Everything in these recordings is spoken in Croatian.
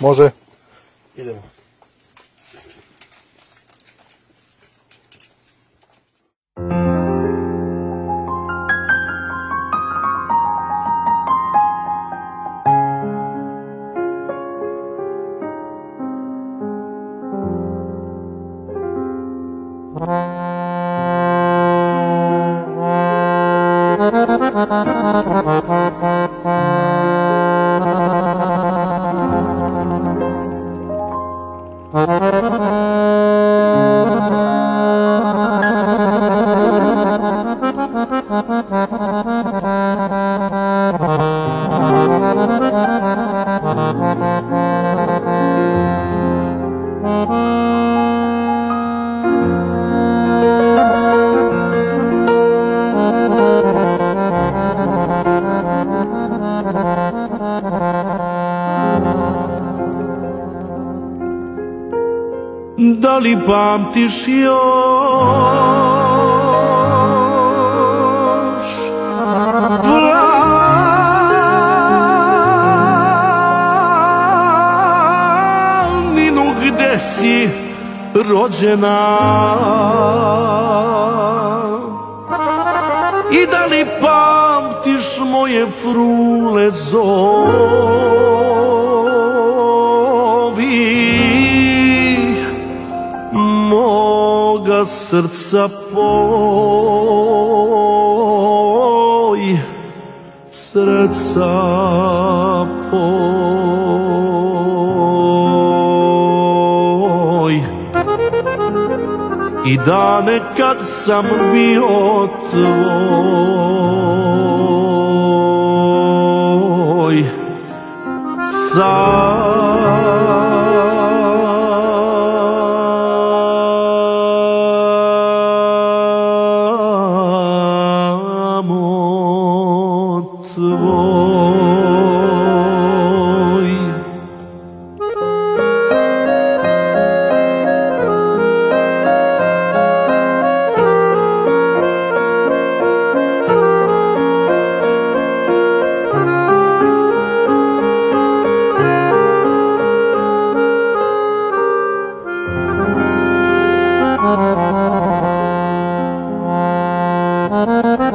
może ile? Dali pamtiš joj rođena. I da li pamtiš moje frule zovi? Moga srca poj Srca I dane kad sam bio tvoj. Samo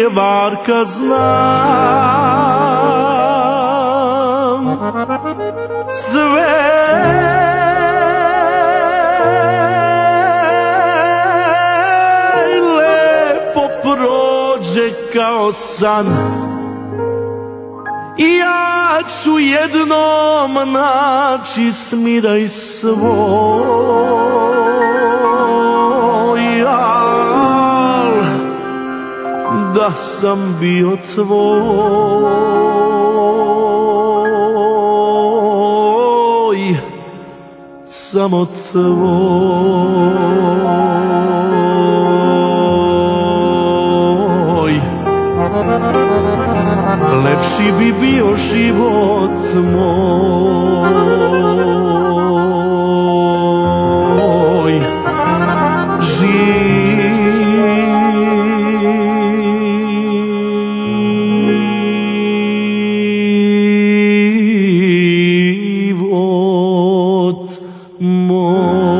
je varka znam. Sve. Lepo prođe kao san. I ja ću jednom naći smiraj svoj Al da sam bio tvoj Samo tvoj Lepši bi bio život moj. Život moj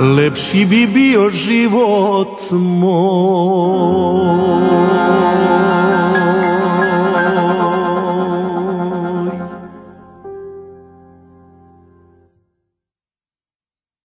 lepši bi bio život moj.